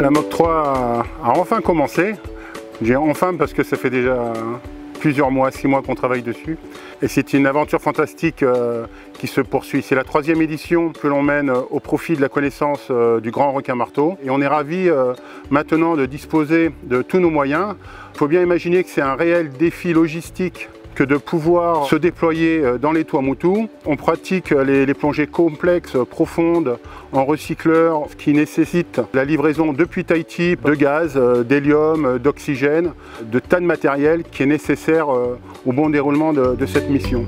La MOC 3 a, enfin commencé. J'ai enfin parce que ça fait déjà plusieurs mois, six mois qu'on travaille dessus. Et c'est une aventure fantastique euh, qui se poursuit. C'est la troisième édition que l'on mène euh, au profit de la connaissance euh, du grand requin marteau. Et on est ravis maintenant de disposer de tous nos moyens. Il faut bien imaginer que c'est un réel défi logistique que de pouvoir se déployer dans les Tuamotu. On pratique les, les, plongées complexes, profondes, en recycleur, ce qui nécessite la livraison depuis Tahiti de gaz, d'hélium, d'oxygène, de tas de matériel qui est nécessaire au bon déroulement de cette mission.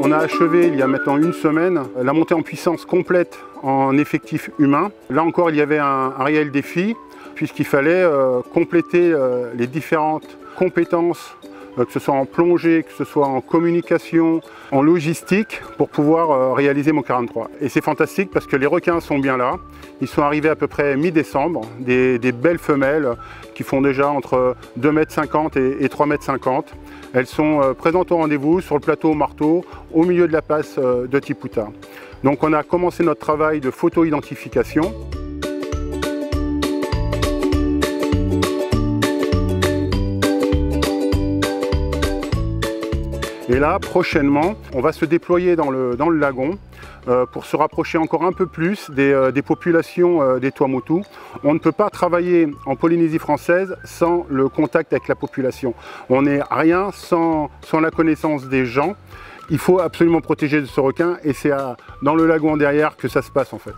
On a achevé il y a maintenant une semaine la montée en puissance complète en effectif humain. Là encore, il y avait un, réel défi puisqu'il fallait euh, compléter euh, les différentes compétences que ce soit en plongée, que ce soit en communication, en logistique, pour pouvoir euh, réaliser mon 43. Et c'est fantastique parce que les requins sont bien là. Ils sont arrivés à peu près mi-décembre, des, belles femelles qui font déjà entre 2,50 m et, et 3,50 m. Elles sont euh, présentes au rendez-vous sur le plateau marteau, au milieu de la passe de Tiputa. Donc on a commencé notre travail de photo-identification. Et là, prochainement, on va se déployer dans le, lagon euh, pour se rapprocher encore un peu plus des, euh, populations euh, des Tuamotu. On ne peut pas travailler en Polynésie française sans le contact avec la population. On n'est rien sans, sans la connaissance des gens. Il faut absolument protéger ce requin et c'est dans le lagon derrière que ça se passe en fait.